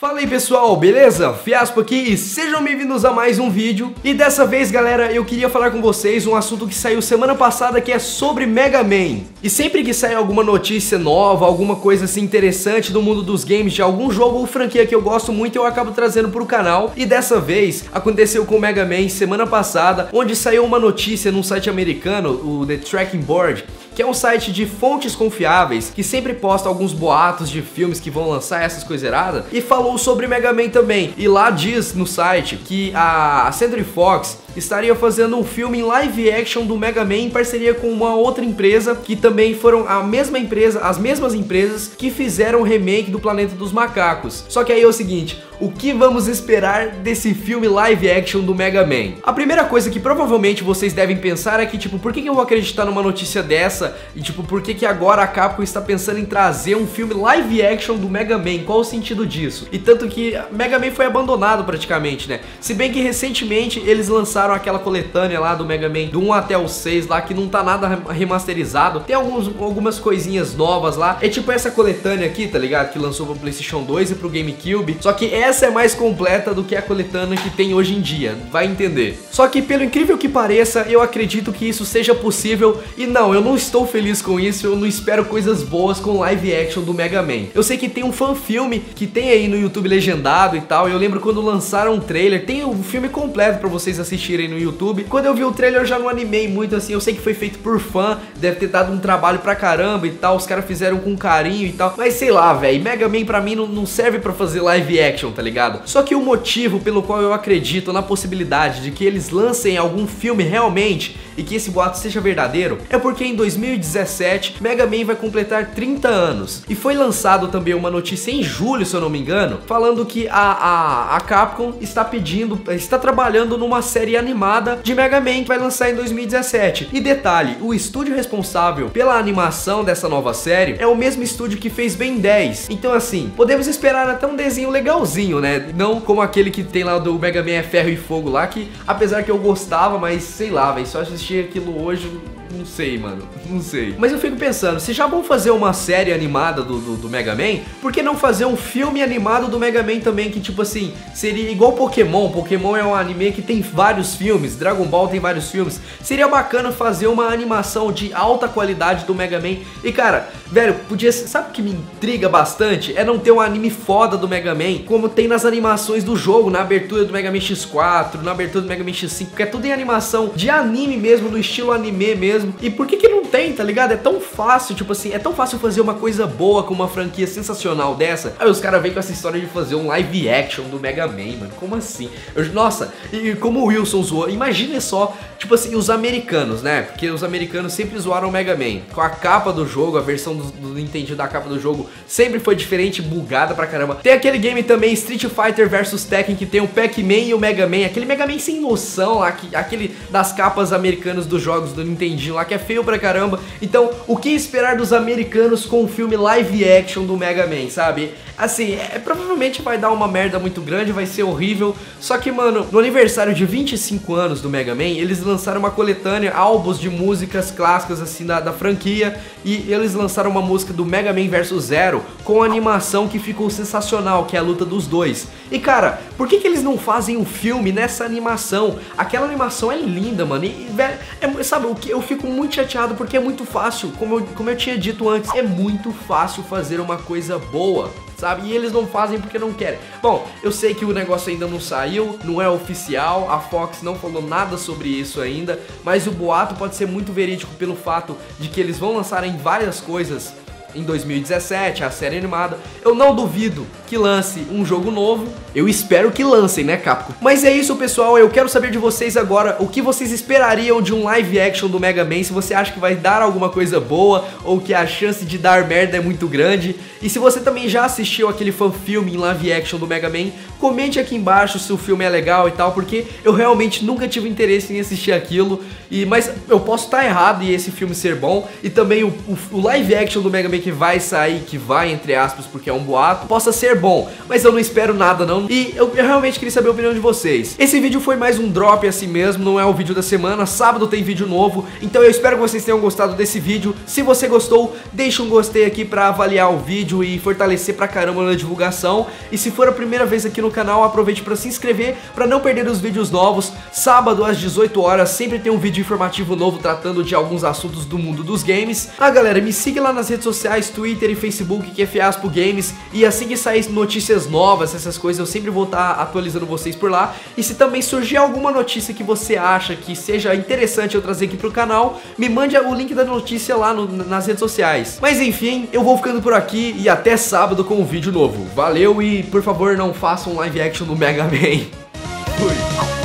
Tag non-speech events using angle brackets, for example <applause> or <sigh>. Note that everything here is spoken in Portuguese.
Fala aí pessoal, beleza? Fiaspo aqui e sejam bem-vindos a mais um vídeo. E dessa vez galera, eu queria falar com vocês um assunto que saiu semana passada que é sobre Mega Man. E sempre que sai alguma notícia nova, alguma coisa assim interessante do mundo dos games de algum jogo ou franquia que eu gosto muito eu acabo trazendo pro canal. E dessa vez aconteceu com Mega Man semana passada Onde saiu uma notícia num site americano, o The Tracking Board que é um site de fontes confiáveis que sempre posta alguns boatos de filmes que vão lançar essas coisas erradas e falou sobre Mega Man também. E lá diz no site que a Century Fox estaria fazendo um filme em live action do Mega Man em parceria com uma outra empresa que também foram a mesma empresa, as mesmas empresas que fizeram o remake do Planeta dos Macacos. Só que aí é o seguinte, o que vamos esperar desse filme live action do Mega Man? A primeira coisa que provavelmente vocês devem pensar é que, tipo, por que, eu vou acreditar numa notícia dessa? E, tipo, por que, que agora a Capcom está pensando em trazer um filme live action do Mega Man? Qual o sentido disso? E tanto que Mega Man foi abandonado praticamente, né? Se bem que recentemente eles lançaram aquela coletânea lá do Mega Man do 1 até o 6 lá, que não tá nada remasterizado. Tem alguns, algumas coisinhas novas lá. É tipo essa coletânea aqui, tá ligado? Que lançou pro Playstation 2 e pro GameCube. Só que essa é mais completa do que a coletânea que tem hoje em dia, vai entender. Só que pelo incrível que pareça, eu acredito que isso seja possível e não, eu não estou feliz com isso, eu não espero coisas boas com live action do Mega Man. Eu sei que tem um fan filme que tem aí no YouTube legendado e tal, eu lembro quando lançaram um trailer, tem o um filme completo para vocês assistirem no YouTube. Quando eu vi o trailer eu já não animei muito assim, eu sei que foi feito por fã, deve ter dado um trabalho pra caramba e tal, os caras fizeram com carinho e tal, mas sei lá, velho, Mega Man pra mim não, não serve para fazer live action, tá ligado? Só que o motivo pelo qual eu acredito na possibilidade de que eles lancem algum filme realmente e que esse boato seja verdadeiro é porque em 2017 Mega Man vai completar 30 anos. E foi lançado também uma notícia em julho, se eu não me engano, falando que a, a, a Capcom está pedindo, está trabalhando numa série animada de Mega Man que vai lançar em 2017. E detalhe, o estúdio responsável pela animação dessa nova série é o mesmo estúdio que fez Ben 10. Então assim, podemos esperar até um desenho legalzinho, né? Não como aquele que tem lá do Mega Man é Ferro e Fogo lá, que apesar que eu gostava, mas sei lá, velho, só assistir aquilo hoje não sei, mano. Não sei. Mas eu fico pensando, se já vão fazer uma série animada do, do, do, Mega Man, por que não fazer um filme animado do Mega Man também? Que, tipo assim, seria igual Pokémon. Pokémon é um anime que tem vários filmes. Dragon Ball tem vários filmes. Seria bacana fazer uma animação de alta qualidade do Mega Man. E, cara, velho, podia. Sabe o que me intriga bastante? É não ter um anime foda do Mega Man, como tem nas animações do jogo, na abertura do Mega Man X4, na abertura do Mega Man X5, que é tudo em animação de anime mesmo, no estilo anime mesmo mesmo. E por que que não tem, tá ligado? É tão fácil, tipo assim, é tão fácil fazer uma coisa boa com uma franquia sensacional dessa. Aí os caras vêm com essa história de fazer um live action do Mega Man, mano. Como assim? Eu, nossa, e como o Wilson zoou, imagine só, tipo assim, os americanos, né? Porque os americanos sempre zoaram o Mega Man. Com a capa do jogo, a versão do, do Nintendo da capa do jogo sempre foi diferente, bugada pra caramba. Tem aquele game também, Street Fighter vs Tekken, que tem o Pac-Man e o Mega Man. Aquele Mega Man sem noção lá, aquele das capas americanas dos jogos do Nintendo lá que é feio pra caramba. Então, o que esperar dos americanos com o filme live action do Mega Man, sabe? Assim, é, provavelmente vai dar uma merda muito grande, vai ser horrível. Só que, mano, no aniversário de 25 anos do Mega Man, eles lançaram uma coletânea, álbuns de músicas clássicas assim da, da franquia. E eles lançaram uma música do Mega Man vs Zero com animação que ficou sensacional, que é a luta dos dois. E cara, por que, que eles não fazem um filme nessa animação? Aquela animação é linda, mano. E, é, sabe, o que eu fico muito chateado porque é muito fácil, como eu, como eu tinha dito antes, é muito fácil fazer uma coisa boa sabe? E eles não fazem porque não querem. Bom, eu sei que o negócio ainda não saiu, não é oficial, a Fox não falou nada sobre isso ainda, mas o boato pode ser muito verídico pelo fato de que eles vão lançarem várias coisas em 2017, a série animada. Eu não duvido que lance um jogo novo. Eu espero que lancem, né, Capcom? Mas é isso, pessoal. Eu quero saber de vocês agora o que vocês esperariam de um live action do Mega Man. Se você acha que vai dar alguma coisa boa ou que a chance de dar merda é muito grande. E se você também já assistiu aquele fan filme em live action do Mega Man, comente aqui embaixo se o filme é legal e tal, porque eu realmente nunca tive interesse em assistir aquilo. E mas eu posso estar errado e esse filme ser bom e também o, o, o live action do Mega Man que vai sair, que vai, entre aspas, porque é um boato, possa ser bom. Mas eu não espero nada não. E eu, eu realmente queria saber a opinião de vocês. Esse vídeo foi mais um drop assim mesmo, não é o vídeo da semana. Sábado tem vídeo novo. Então eu espero que vocês tenham gostado desse vídeo. Se você gostou, deixa um gostei aqui pra avaliar o vídeo e fortalecer pra caramba na divulgação. E se for a primeira vez aqui no canal, aproveite pra se inscrever pra não perder os vídeos novos. Sábado às 18 horas sempre tem um vídeo informativo novo tratando de alguns assuntos do mundo dos games. Ah, galera, me siga lá nas redes sociais, Twitter e Facebook, que é Fiaspo Games. E assim que sair notícias novas, essas coisas, eu sempre vou estar tá atualizando vocês por lá. E se também surgir alguma notícia que você acha que seja interessante eu trazer aqui pro canal, me mande o link da notícia lá no, nas redes sociais. Mas enfim, eu vou ficando por aqui e até sábado com um vídeo novo. Valeu e por favor não façam live action no Mega Man. <laughs> Fui.